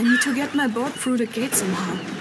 I need to get my boat through the gate somehow.